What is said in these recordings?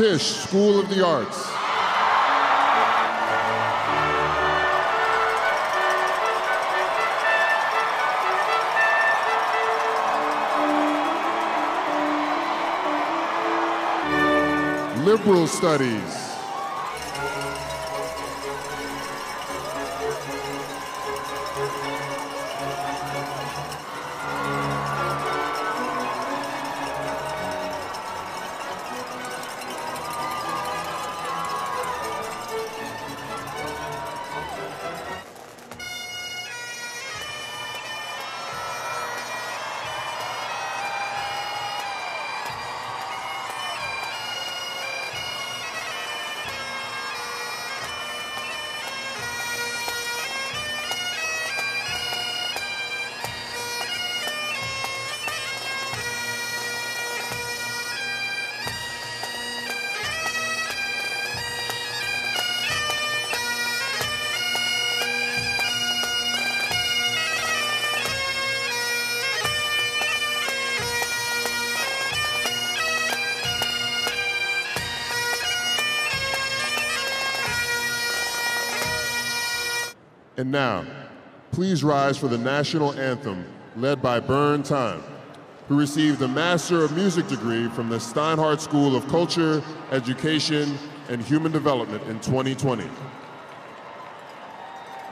Tisch School of the Arts. Liberal Studies. Now, please rise for the national anthem led by Bern Time, who received a Master of Music degree from the Steinhardt School of Culture, Education, and Human Development in 2020.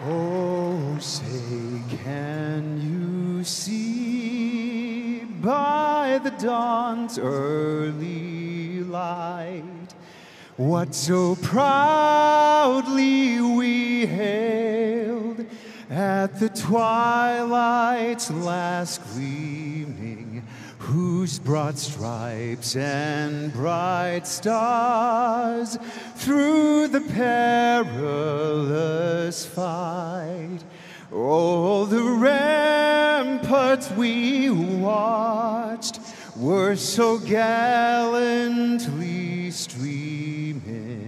Oh, say, can you see by the dawn's early light what so proudly we hailed at the twilight's last gleaming, whose broad stripes and bright stars through the perilous fight. All the ramparts we watched were so gallantly streaming,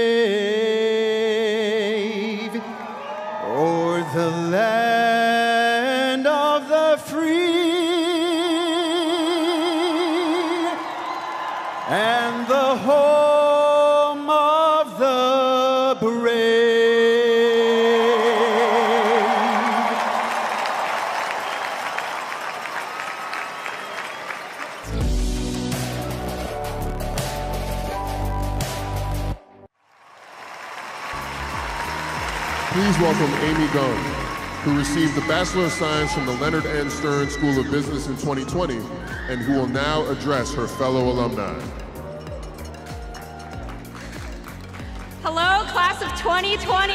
and the home of the brave? Please welcome Amy Gunn, who received the Bachelor of Science from the Leonard N. Stern School of Business in 2020 and who will now address her fellow alumni. Hello, class of 2020.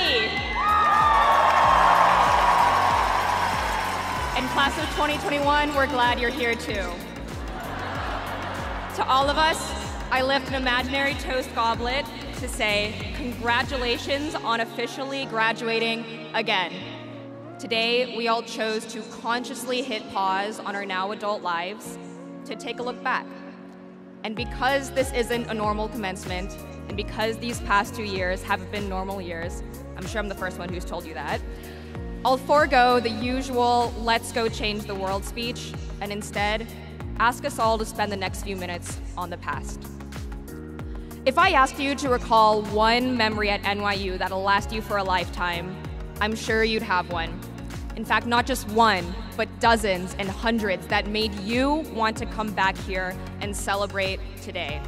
And class of 2021, we're glad you're here too. To all of us, I lift an imaginary toast goblet to say congratulations on officially graduating again. Today, we all chose to consciously hit pause on our now adult lives to take a look back. And because this isn't a normal commencement, and because these past two years haven't been normal years, I'm sure I'm the first one who's told you that, I'll forego the usual let's go change the world speech and instead ask us all to spend the next few minutes on the past. If I asked you to recall one memory at NYU that'll last you for a lifetime, I'm sure you'd have one. In fact, not just one, but dozens and hundreds that made you want to come back here and celebrate today.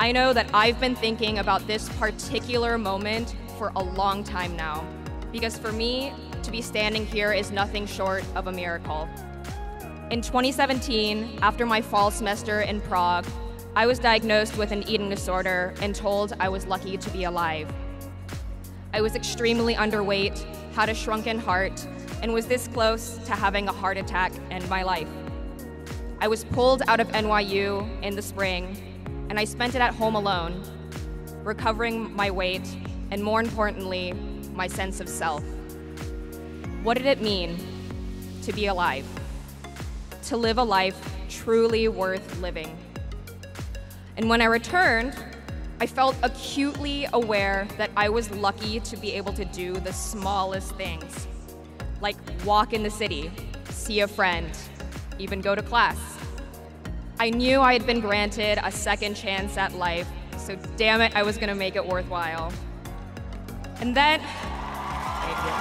I know that I've been thinking about this particular moment for a long time now, because for me, to be standing here is nothing short of a miracle. In 2017, after my fall semester in Prague, I was diagnosed with an eating disorder and told I was lucky to be alive. I was extremely underweight, had a shrunken heart, and was this close to having a heart attack end my life. I was pulled out of NYU in the spring, and I spent it at home alone, recovering my weight, and more importantly, my sense of self. What did it mean to be alive? To live a life truly worth living. And when I returned, I felt acutely aware that I was lucky to be able to do the smallest things, like walk in the city, see a friend, even go to class. I knew I had been granted a second chance at life, so damn it, I was gonna make it worthwhile. And then, thank you.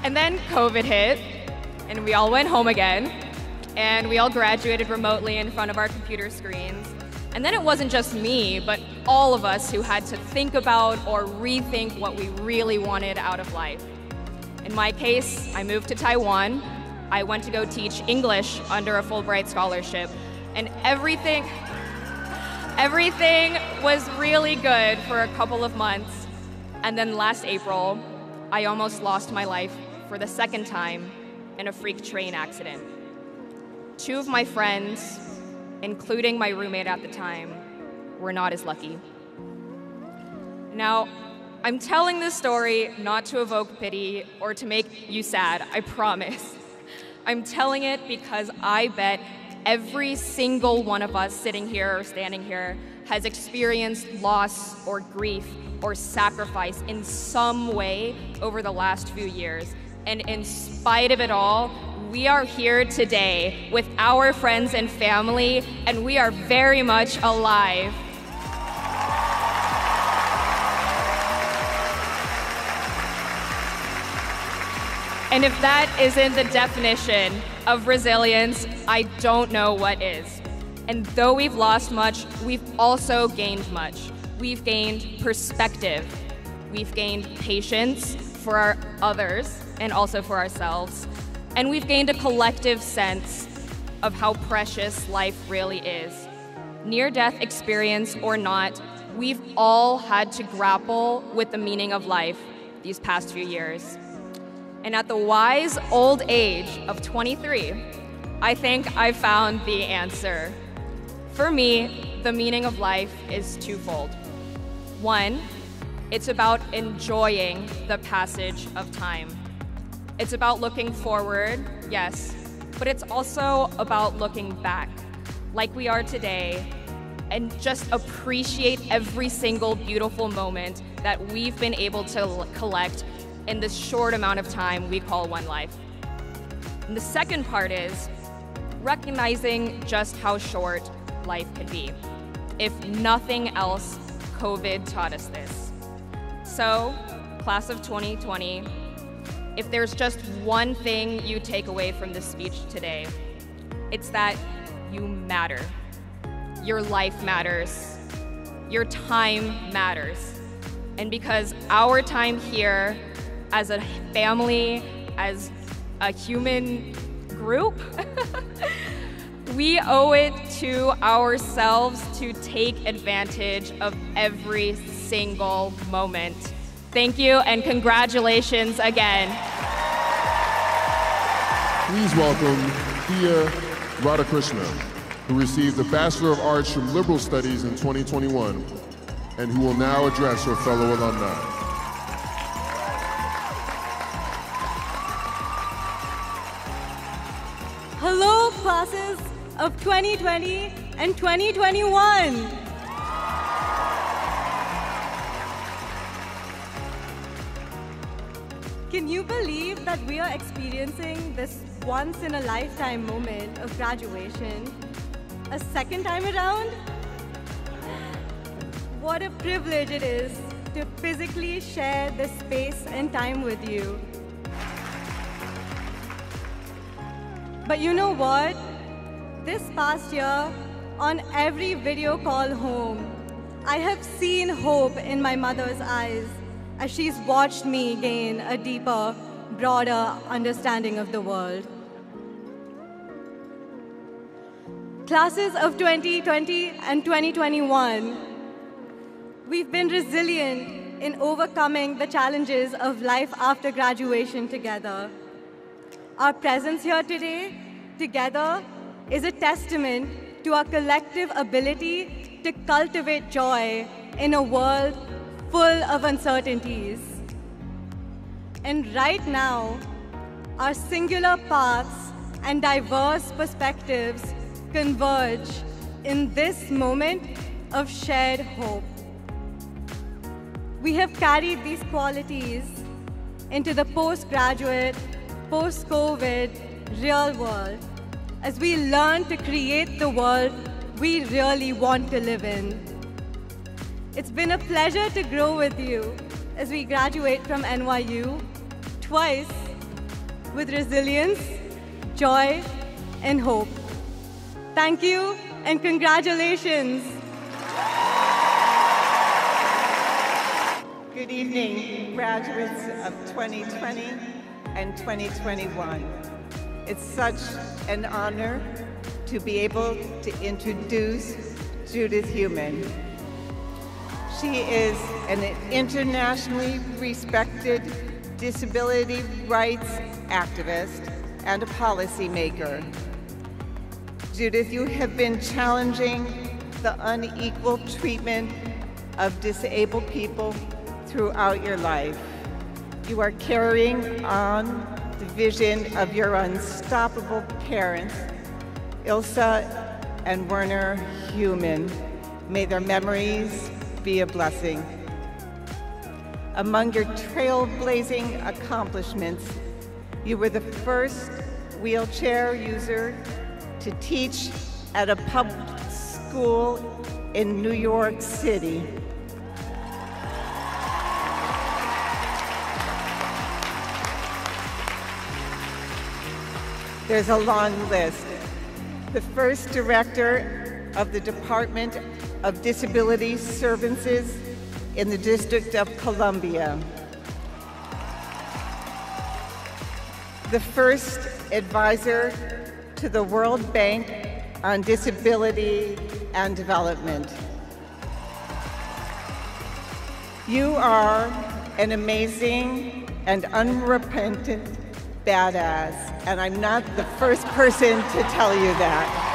And then COVID hit, and we all went home again, and we all graduated remotely in front of our computer screens. And then it wasn't just me, but all of us who had to think about or rethink what we really wanted out of life. In my case, I moved to Taiwan. I went to go teach English under a Fulbright scholarship, and everything everything was really good for a couple of months. And then last April, I almost lost my life for the second time in a freak train accident. Two of my friends, including my roommate at the time, were not as lucky. Now, I'm telling this story not to evoke pity or to make you sad, I promise. I'm telling it because I bet every single one of us sitting here or standing here has experienced loss or grief or sacrifice in some way over the last few years. And in spite of it all, we are here today with our friends and family, and we are very much alive. And if that isn't the definition of resilience, I don't know what is. And though we've lost much, we've also gained much. We've gained perspective, we've gained patience for our others and also for ourselves, and we've gained a collective sense of how precious life really is. Near death experience or not, we've all had to grapple with the meaning of life these past few years. And at the wise old age of 23, I think I found the answer. For me, the meaning of life is twofold. One, it's about enjoying the passage of time. It's about looking forward, yes, but it's also about looking back, like we are today, and just appreciate every single beautiful moment that we've been able to collect in this short amount of time we call one life. And the second part is recognizing just how short life can be. If nothing else, COVID taught us this. So, class of 2020, if there's just one thing you take away from this speech today, it's that you matter. Your life matters. Your time matters. And because our time here as a family, as a human group, we owe it to ourselves to take advantage of every single moment. Thank you and congratulations again. Please welcome Dia Radhakrishna, who received a Bachelor of Arts from Liberal Studies in 2021 and who will now address her fellow alumni. Hello, classes of 2020 and 2021. Can you believe that we are experiencing this once in a lifetime moment of graduation a second time around? What a privilege it is to physically share this space and time with you. But you know what? This past year, on every video call home, I have seen hope in my mother's eyes as she's watched me gain a deeper, broader understanding of the world. Classes of 2020 and 2021, we've been resilient in overcoming the challenges of life after graduation together. Our presence here today, together, is a testament to our collective ability to cultivate joy in a world full of uncertainties. And right now, our singular paths and diverse perspectives converge in this moment of shared hope. We have carried these qualities into the postgraduate, post COVID real world as we learn to create the world we really want to live in. It's been a pleasure to grow with you as we graduate from NYU twice with resilience, joy, and hope. Thank you and congratulations. Good evening, graduates of 2020 and 2021. It's such an honor to be able to introduce Judith Heumann. She is an internationally respected disability rights activist and a policymaker. Judith, you have been challenging the unequal treatment of disabled people throughout your life. You are carrying on the vision of your unstoppable parents, Ilse and Werner Heumann. May their memories be a blessing. Among your trailblazing accomplishments, you were the first wheelchair user to teach at a public school in New York City. There's a long list. The first director of the Department of Disability Services in the District of Columbia. The first advisor to the World Bank on Disability and Development. You are an amazing and unrepentant badass, and I'm not the first person to tell you that.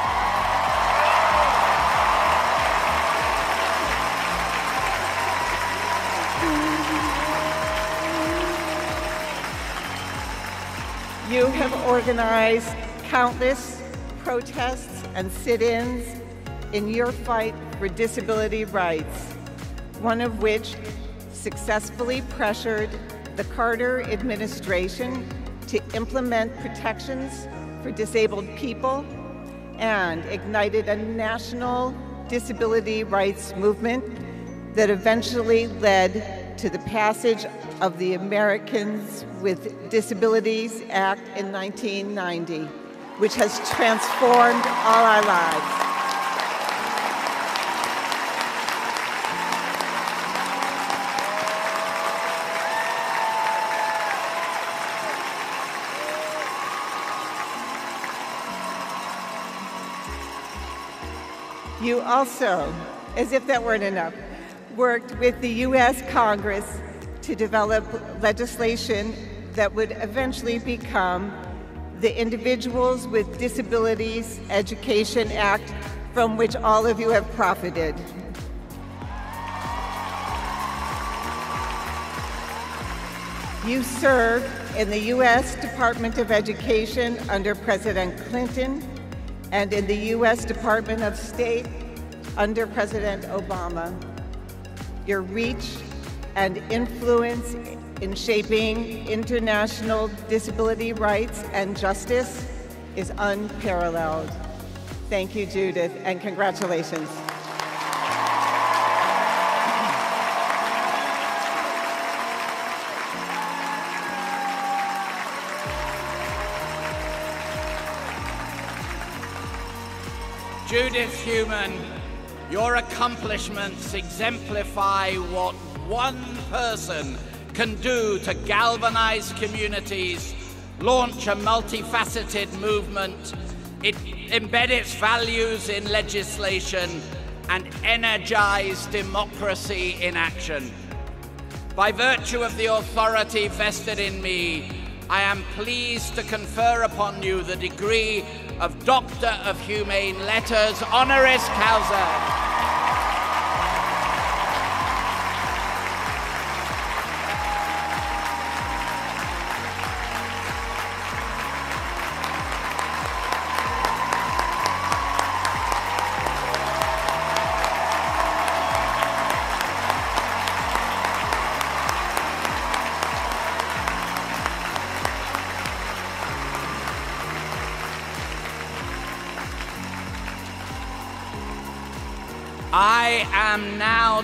Organized countless protests and sit-ins in your fight for disability rights, one of which successfully pressured the Carter administration to implement protections for disabled people and ignited a national disability rights movement that eventually led to the passage of the Americans with Disabilities Act in 1990, which has transformed all our lives. You also, as if that weren't enough, worked with the U.S. Congress to develop legislation that would eventually become the Individuals with Disabilities Education Act, from which all of you have profited. You served in the U.S. Department of Education under President Clinton and in the U.S. Department of State under President Obama. Your reach and influence in shaping international disability rights and justice is unparalleled. Thank you, Judith, and congratulations. Judith Heumann, your accomplishments exemplify what one person can do to galvanize communities, launch a multifaceted movement, it, embed its values in legislation, and energize democracy in action. By virtue of the authority vested in me, I am pleased to confer upon you the degree of Doctor of Humane Letters honoris causa.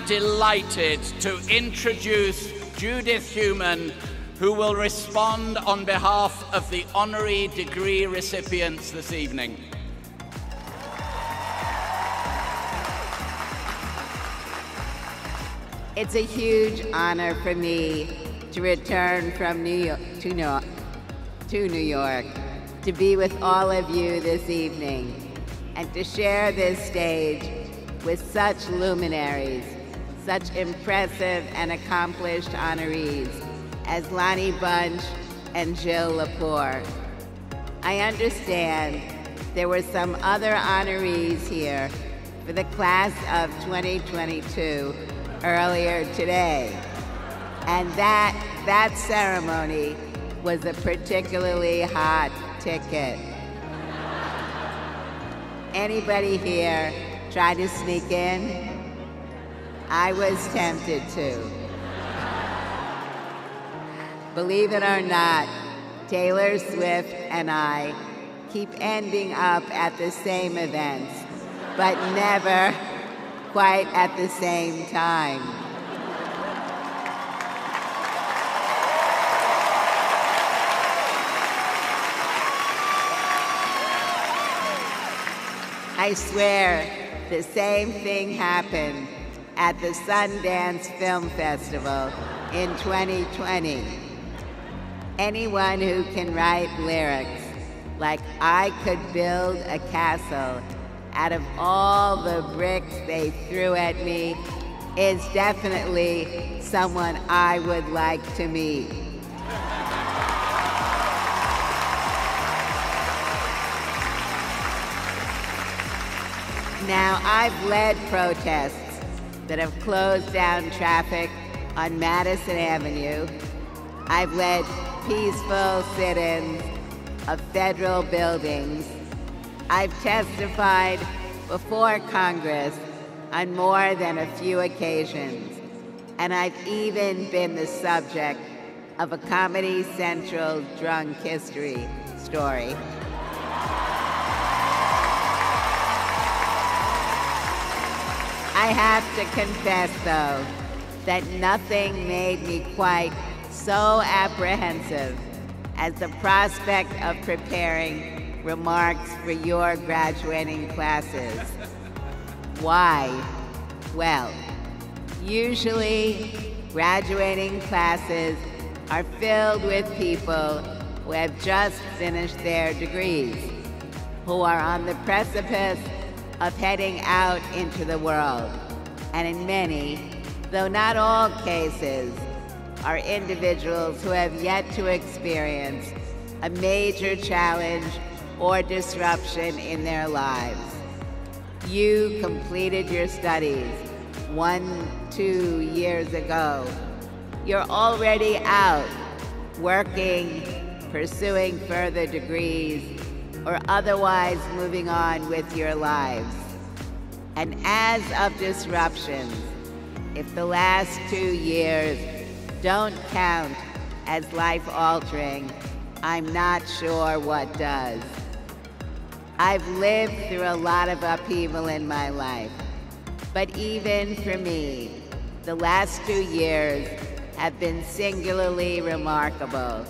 Delighted to introduce Judith Heumann, who will respond on behalf of the honorary degree recipients this evening. It's a huge honor for me to return from New York to New York, to New York to be with all of you this evening and to share this stage with such luminaries, such impressive and accomplished honorees as Lonnie Bunch and Jill Lepore. I understand there were some other honorees here for the class of 2022 earlier today. And that, that ceremony was a particularly hot ticket. Anybody here try to sneak in? I was tempted to. Believe it or not, Taylor Swift and I keep ending up at the same events, but never quite at the same time. I swear the same thing happened at the Sundance Film Festival in 2020. Anyone who can write lyrics like I could build a castle out of all the bricks they threw at me is definitely someone I would like to meet. Now, I've led protests that have closed down traffic on Madison Avenue. I've led peaceful sit ins of federal buildings. I've testified before Congress on more than a few occasions. And I've even been the subject of a Comedy Central drunk history story. I have to confess, though, that nothing made me quite so apprehensive as the prospect of preparing remarks for your graduating classes. Why? Well, usually graduating classes are filled with people who have just finished their degrees, who are on the precipice of heading out into the world. And in many, though not all cases, are individuals who have yet to experience a major challenge or disruption in their lives. You completed your studies one, two years ago. You're already out working, pursuing further degrees, or otherwise moving on with your lives. And as of disruptions, if the last two years don't count as life altering, I'm not sure what does. I've lived through a lot of upheaval in my life, but even for me, the last two years have been singularly remarkable.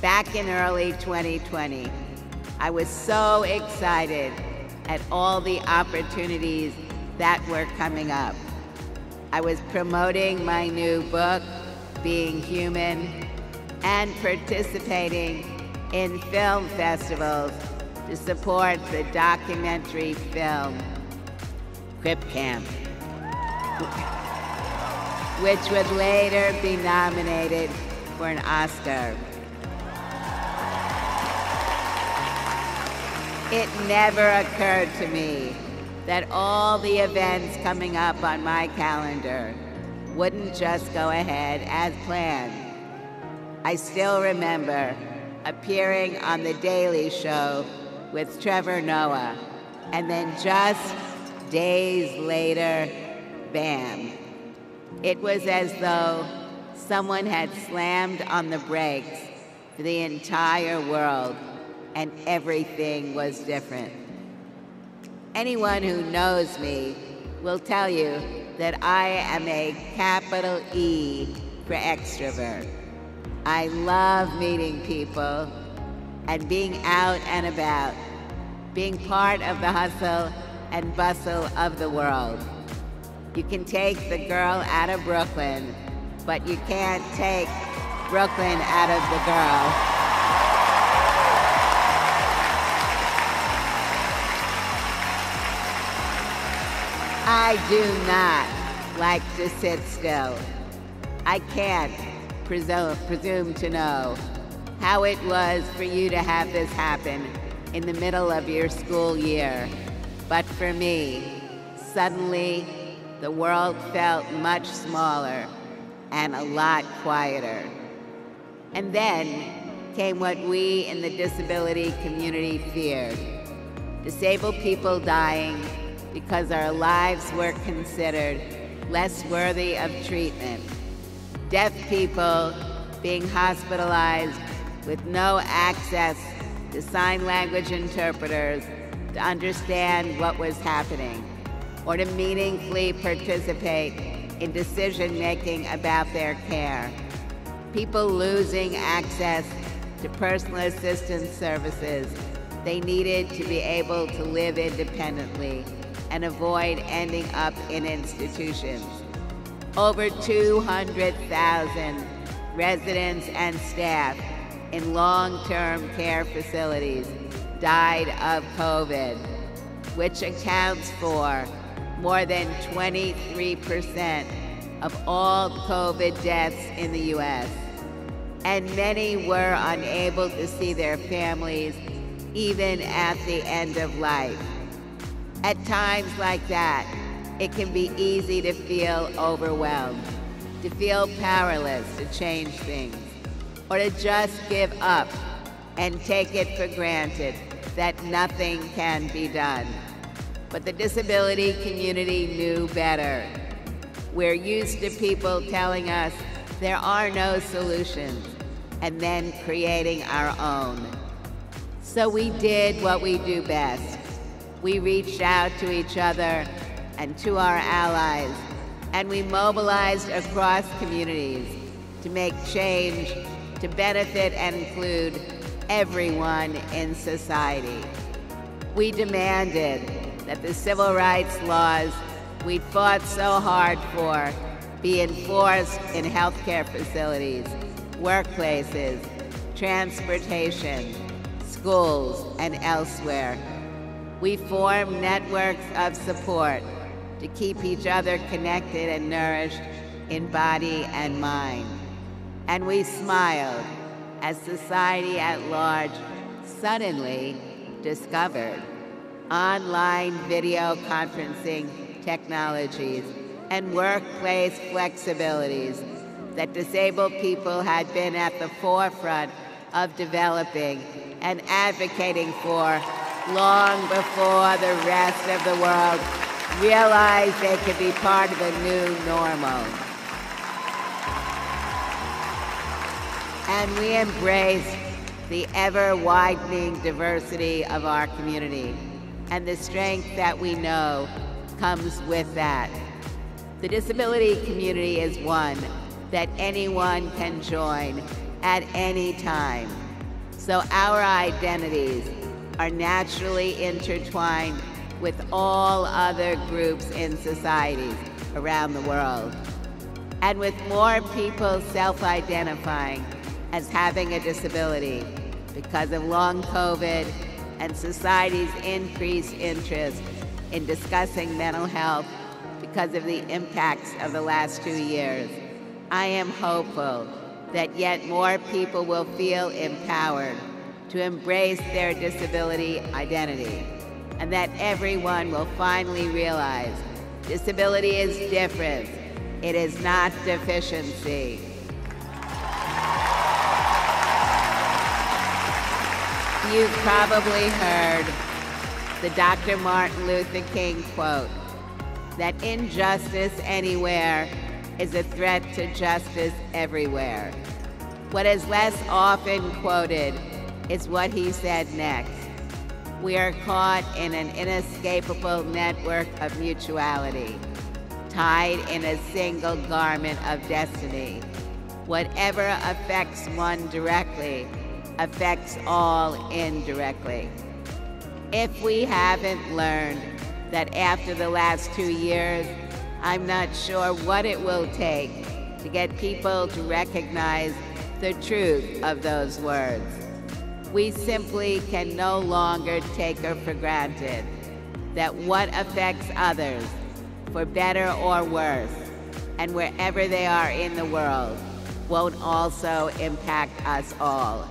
Back in early 2020, I was so excited at all the opportunities that were coming up. I was promoting my new book, Being Human, and participating in film festivals to support the documentary film Crip Camp, which would later be nominated for an Oscar. It never occurred to me that all the events coming up on my calendar wouldn't just go ahead as planned. I still remember appearing on The Daily Show with Trevor Noah, and then just days later, bam. It was as though someone had slammed on the brakes for the entire world and everything was different. Anyone who knows me will tell you that I am a capital E for extrovert. I love meeting people and being out and about, being part of the hustle and bustle of the world. You can take the girl out of Brooklyn, but you can't take Brooklyn out of the girl. I do not like to sit still. I can't presume, presume to know how it was for you to have this happen in the middle of your school year. But for me, suddenly the world felt much smaller and a lot quieter. And then came what we in the disability community feared disabled people dying because our lives were considered less worthy of treatment. Deaf people being hospitalized with no access to sign language interpreters to understand what was happening or to meaningfully participate in decision making about their care. People losing access to personal assistance services they needed to be able to live independently and avoid ending up in institutions. Over 200,000 residents and staff in long-term care facilities died of COVID, which accounts for more than 23% of all COVID deaths in the U.S. And many were unable to see their families even at the end of life. At times like that, it can be easy to feel overwhelmed, to feel powerless to change things, or to just give up and take it for granted that nothing can be done. But the disability community knew better. We're used to people telling us there are no solutions and then creating our own. So we did what we do best we reached out to each other and to our allies, and we mobilized across communities to make change to benefit and include everyone in society. We demanded that the civil rights laws we fought so hard for be enforced in healthcare facilities, workplaces, transportation, schools, and elsewhere we form networks of support to keep each other connected and nourished in body and mind. And we smiled as society at large suddenly discovered online video conferencing technologies and workplace flexibilities that disabled people had been at the forefront of developing and advocating for long before the rest of the world realized they could be part of a new normal. And we embrace the ever widening diversity of our community and the strength that we know comes with that. The disability community is one that anyone can join at any time. So our identities are naturally intertwined with all other groups in society around the world. And with more people self-identifying as having a disability because of long COVID and society's increased interest in discussing mental health because of the impacts of the last two years, I am hopeful that yet more people will feel empowered to embrace their disability identity, and that everyone will finally realize disability is different. It is not deficiency. You've probably heard the Dr. Martin Luther King quote that injustice anywhere is a threat to justice everywhere. What is less often quoted is what he said next. We are caught in an inescapable network of mutuality, tied in a single garment of destiny. Whatever affects one directly affects all indirectly. If we haven't learned that after the last two years, I'm not sure what it will take to get people to recognize the truth of those words. We simply can no longer take it for granted that what affects others, for better or worse, and wherever they are in the world, won't also impact us all.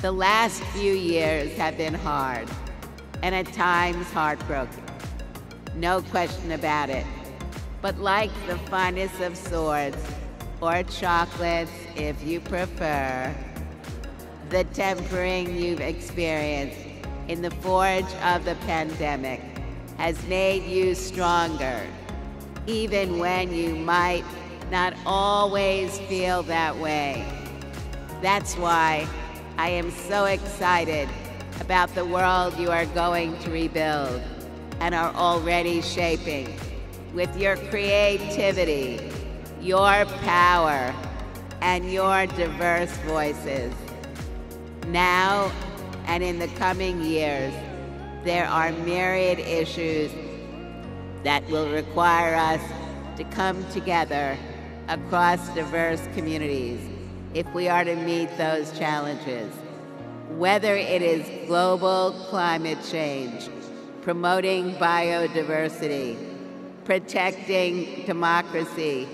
The last few years have been hard and at times heartbroken. No question about it. But like the finest of swords, or chocolates if you prefer, the tempering you've experienced in the forge of the pandemic has made you stronger, even when you might not always feel that way. That's why I am so excited about the world you are going to rebuild and are already shaping with your creativity, your power, and your diverse voices. Now and in the coming years, there are myriad issues that will require us to come together across diverse communities if we are to meet those challenges. Whether it is global climate change, promoting biodiversity, protecting democracy,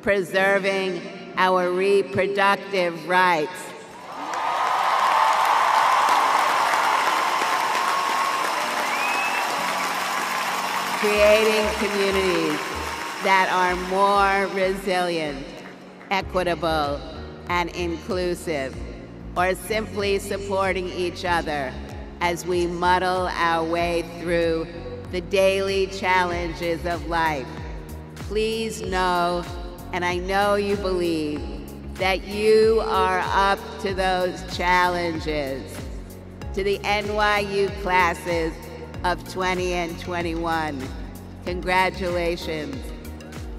preserving our reproductive rights, creating communities that are more resilient, equitable, and inclusive, or simply supporting each other as we muddle our way through the daily challenges of life. Please know, and I know you believe, that you are up to those challenges. To the NYU classes of 20 and 21, congratulations.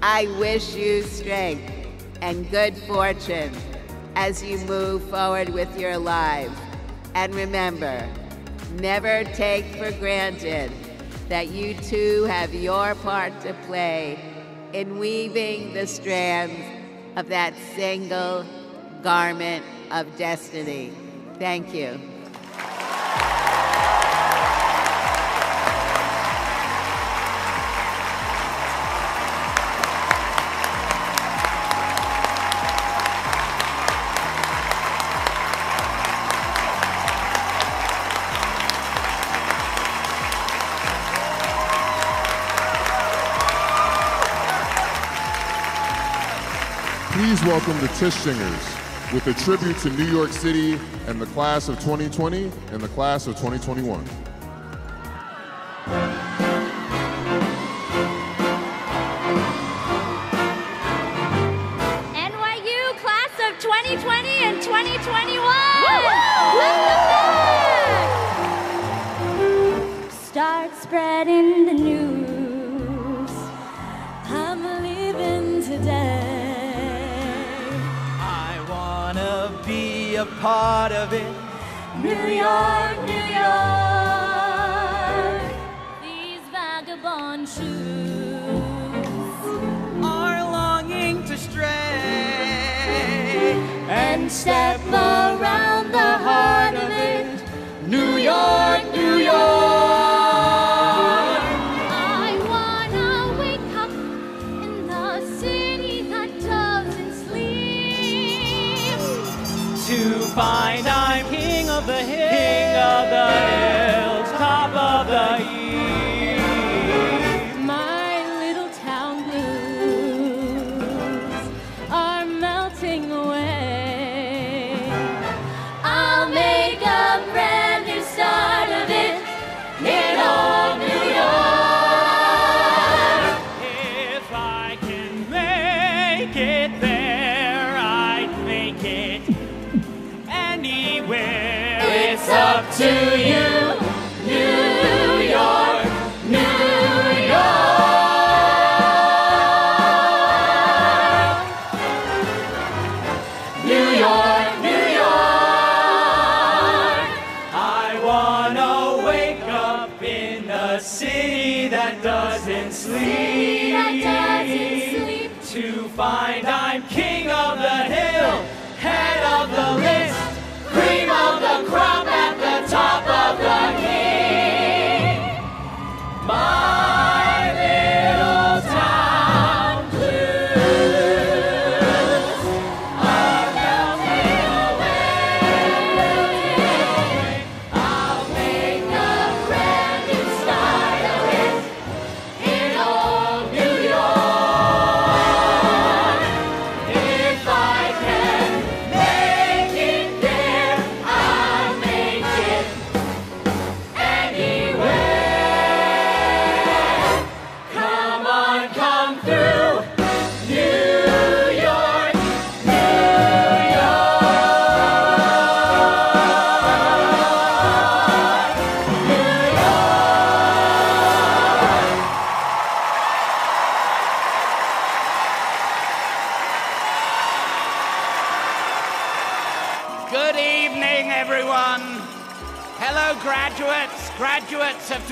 I wish you strength and good fortune as you move forward with your lives. And remember, never take for granted that you too have your part to play in weaving the strands of that single garment of destiny. Thank you. Welcome the Tisch Singers with a tribute to New York City and the class of 2020 and the class of 2021. NYU class of 2020 and 2021. Start spreading a part of it. New York, New York. These vagabond shoes Are longing to stray and step around the heart of it. New York, New York. To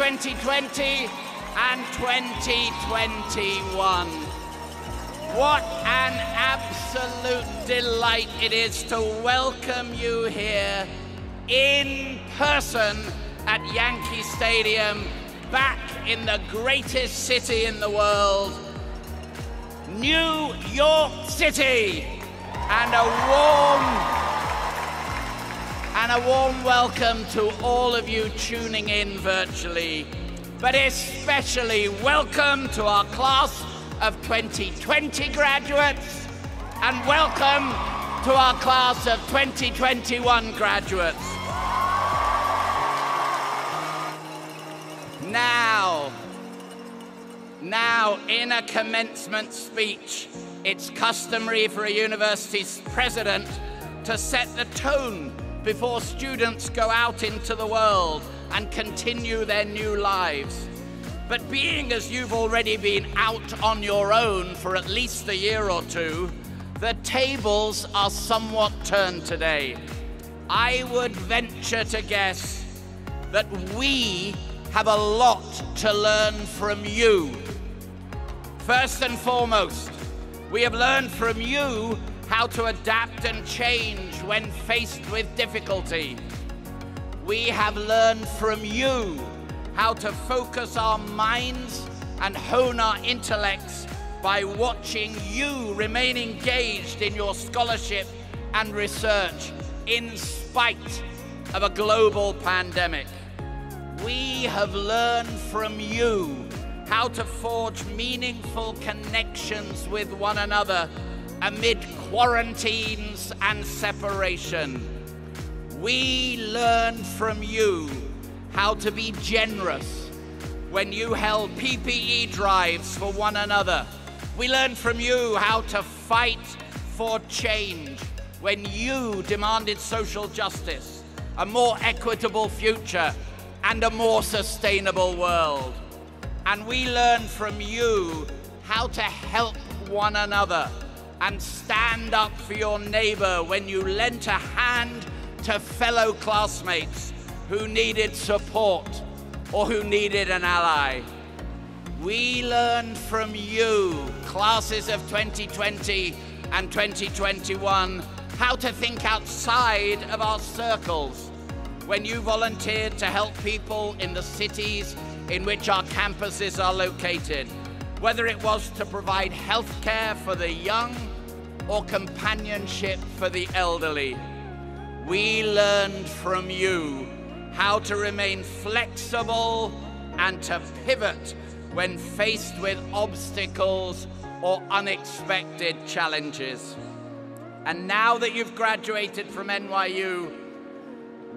2020 and 2021. What an absolute delight it is to welcome you here in person at Yankee Stadium, back in the greatest city in the world, New York City. And a warm and a warm welcome to all of you tuning in virtually, but especially welcome to our class of 2020 graduates and welcome to our class of 2021 graduates. Now, now, in a commencement speech, it's customary for a university's president to set the tone before students go out into the world and continue their new lives. But being as you've already been out on your own for at least a year or two, the tables are somewhat turned today. I would venture to guess that we have a lot to learn from you. First and foremost, we have learned from you how to adapt and change when faced with difficulty. We have learned from you how to focus our minds and hone our intellects by watching you remain engaged in your scholarship and research in spite of a global pandemic. We have learned from you how to forge meaningful connections with one another amid quarantines and separation. We learned from you how to be generous when you held PPE drives for one another. We learned from you how to fight for change when you demanded social justice, a more equitable future, and a more sustainable world. And we learned from you how to help one another and stand up for your neighbor when you lent a hand to fellow classmates who needed support or who needed an ally. We learned from you, classes of 2020 and 2021, how to think outside of our circles when you volunteered to help people in the cities in which our campuses are located, whether it was to provide healthcare for the young or companionship for the elderly. we learned from you how to remain flexible and to pivot when faced with obstacles or unexpected challenges. And now that you've graduated from NYU,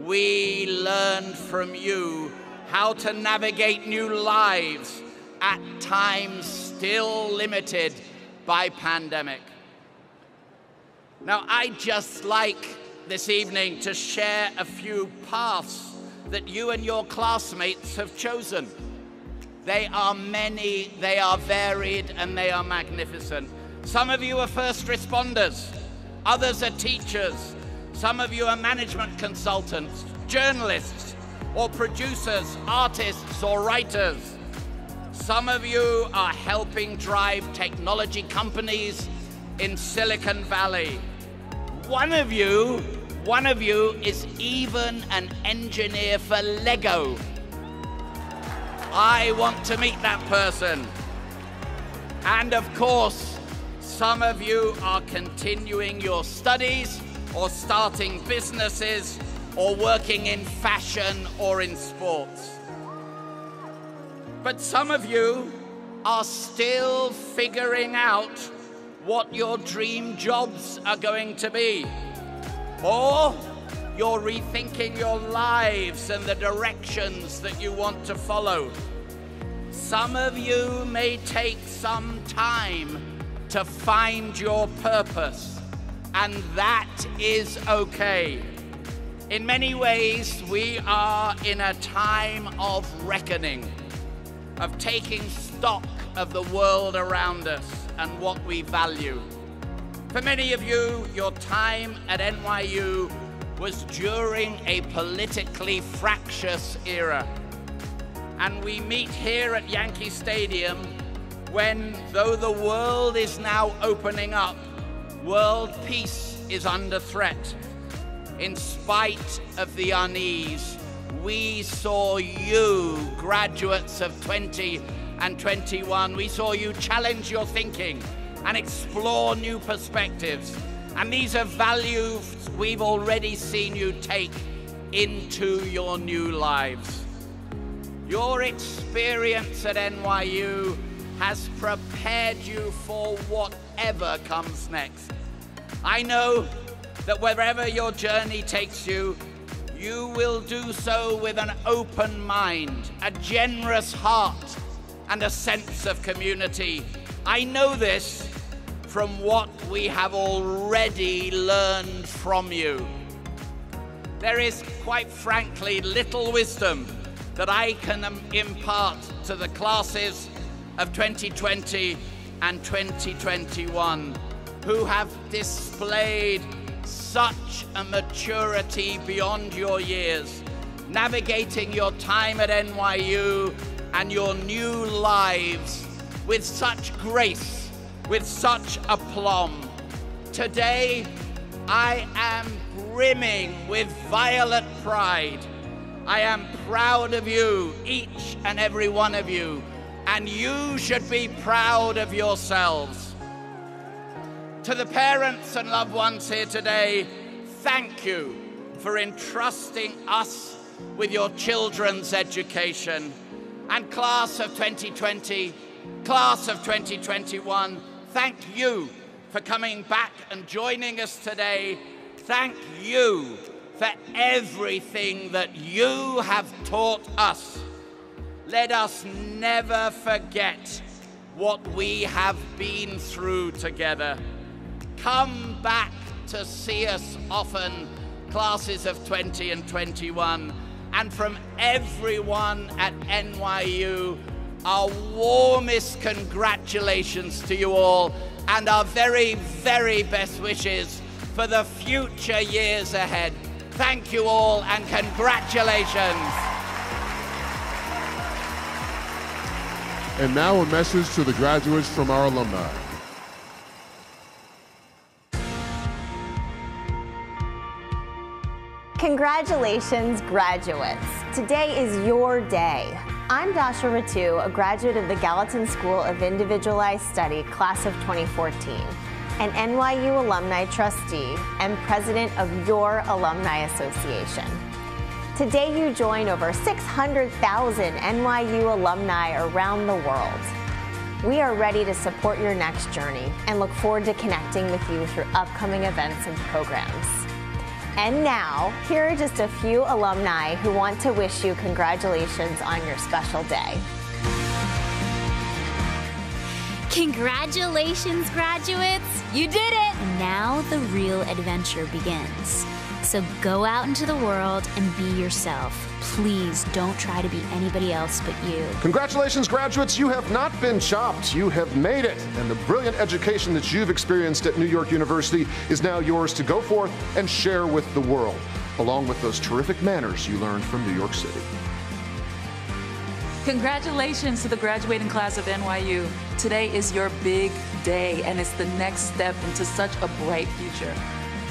we learned from you how to navigate new lives at times still limited by pandemic. Now, I'd just like this evening to share a few paths that you and your classmates have chosen. They are many, they are varied, and they are magnificent. Some of you are first responders, others are teachers, some of you are management consultants, journalists, or producers, artists, or writers. Some of you are helping drive technology companies in Silicon Valley. One of you, one of you is even an engineer for Lego. I want to meet that person. And of course, some of you are continuing your studies or starting businesses or working in fashion or in sports. But some of you are still figuring out what your dream jobs are going to be. Or you're rethinking your lives and the directions that you want to follow. Some of you may take some time to find your purpose, and that is okay. In many ways, we are in a time of reckoning, of taking stock of the world around us and what we value. For many of you, your time at NYU was during a politically fractious era. And we meet here at Yankee Stadium when, though the world is now opening up, world peace is under threat. In spite of the unease, we saw you, graduates of 20 and 21, we saw you challenge your thinking and explore new perspectives. And these are values we've already seen you take into your new lives. Your experience at NYU has prepared you for whatever comes next. I know that wherever your journey takes you, you will do so with an open mind, a generous heart, and a sense of community. I know this from what we have already learned from you. There is, quite frankly, little wisdom that I can um, impart to the classes of 2020 and 2021 who have displayed such a maturity beyond your years, navigating your time at NYU and your new lives with such grace, with such aplomb. Today, I am brimming with violet pride I am proud of you, each and every one of you, and you should be proud of yourselves. To the parents and loved ones here today, thank you for entrusting us with your children's education. And class of 2020, class of 2021, thank you for coming back and joining us today. Thank you for everything that you have taught us. Let us never forget what we have been through together. Come back to see us often, classes of 20 and 21. And from everyone at NYU, our warmest congratulations to you all and our very, very best wishes for the future years ahead. Thank you all and congratulations. And now a message to the graduates from our alumni. Congratulations, graduates. Today is your day. I'm Dasha Ratu, a graduate of the Gallatin School of Individualized Study, class of 2014. an NYU alumni trustee and president of your Alumni Association. Today, you join over 600,000 NYU alumni around the world. We are ready to support your next journey and look forward to connecting with you through upcoming events and programs. And now, here are just a few alumni who want to wish you congratulations on your special day. Congratulations, graduates! You did it! Now the real adventure begins. So go out into the world and be yourself. Please don't try to be anybody else but you. Congratulations, graduates. You have not been chopped. You have made it. And the brilliant education that you've experienced at New York University is now yours to go forth and share with the world, along with those terrific manners you learned from New York City. Congratulations to the graduating class of NYU. Today is your big day, and it's the next step into such a bright future.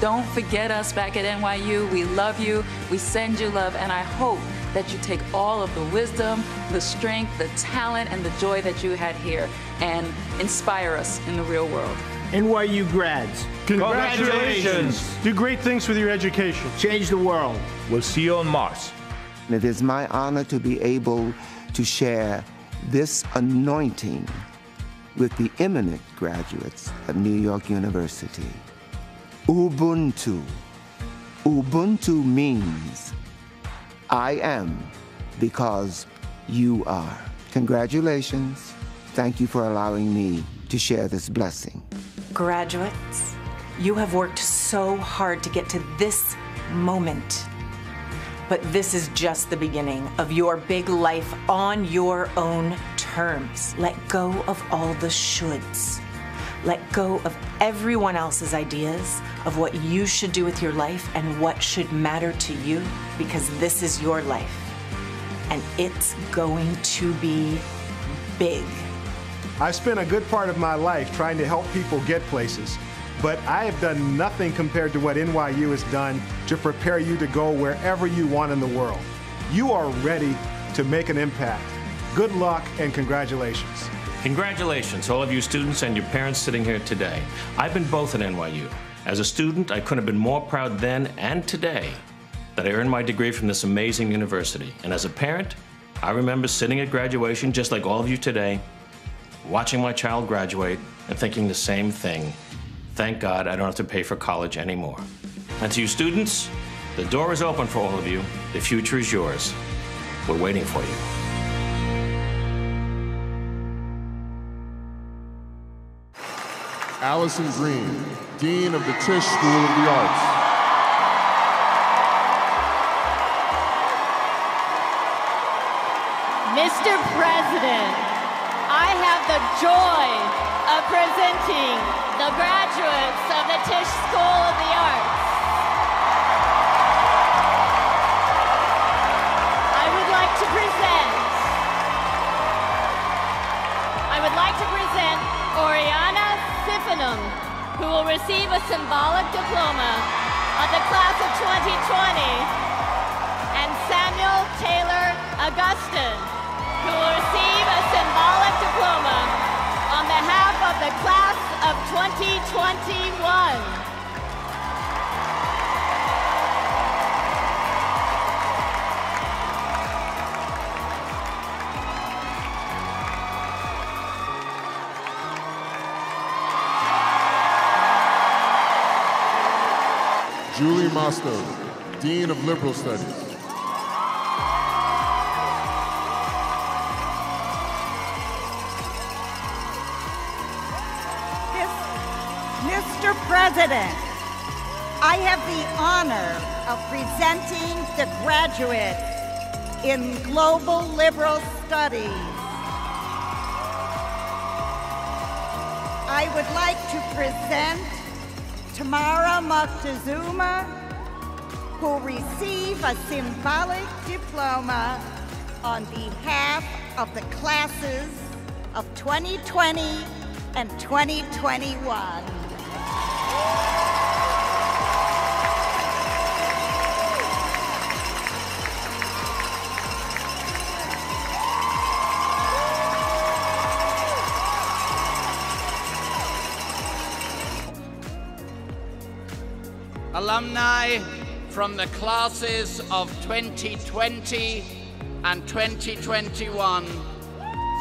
Don't forget us back at NYU. We love you, we send you love, and I hope that you take all of the wisdom, the strength, the talent, and the joy that you had here and inspire us in the real world. NYU grads. Congratulations. Do great things with your education. Change the world. We'll see you on Mars. It is my honor to be able to share this anointing with the eminent graduates of New York University. Ubuntu. Ubuntu means I am because you are. Congratulations. Thank you for allowing me to share this blessing. Graduates, you have worked so hard to get to this moment. But this is just the beginning of your big life on your own terms. Let go of all the shoulds. Let go of everyone else's ideas of what you should do with your life and what should matter to you because this is your life. And it's going to be big. I've spent a good part of my life trying to help people get places, but I have done nothing compared to what NYU has done to prepare you to go wherever you want in the world. You are ready to make an impact. Good luck and congratulations. Congratulations, all of you students and your parents sitting here today. I've been both at NYU. As a student, I couldn't have been more proud then and today that I earned my degree from this amazing university. And as a parent, I remember sitting at graduation, just like all of you today, watching my child graduate and thinking the same thing. Thank God I don't have to pay for college anymore. And to you students, the door is open for all of you. The future is yours. We're waiting for you. Allyson Green, Dean of the Tisch School of the Arts. Mr. President, I have the joy of presenting the graduates of the Tisch School of the Arts. Siffinum, who will receive a symbolic diploma of the class of 2020, and Samuel Taylor Augustin, who will receive a symbolic diploma on behalf of the class of 2021. Julie Mostov, Dean of Liberal Studies. Mr. President, I have the honor of presenting the graduates in Global Liberal Studies. I would like to present Tamara Moctezuma, will receive a symbolic diploma on behalf of the classes of 2020 and 2021. Alumni from the classes of 2020 and 2021,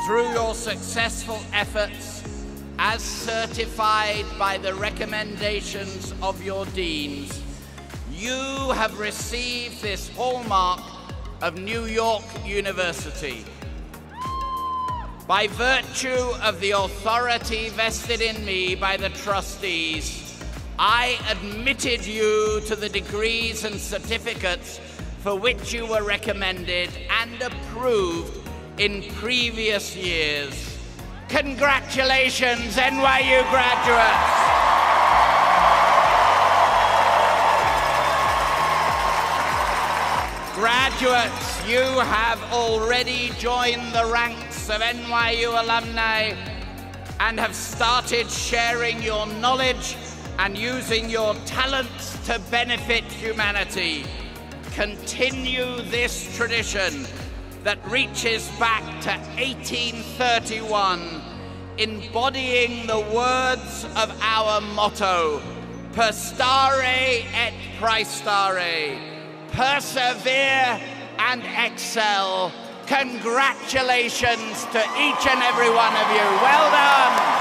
through your successful efforts as certified by the recommendations of your deans, you have received this hallmark of New York University. By virtue of the authority vested in me by the trustees, I admitted you to the degrees and certificates for which you were recommended and approved in previous years. Congratulations, NYU graduates! Graduates, you have already joined the ranks of NYU alumni and have started sharing your knowledge and using your talents to benefit humanity. Continue this tradition that reaches back to 1831, embodying the words of our motto, Per stare et praestare, persevere and excel. Congratulations to each and every one of you. Well done.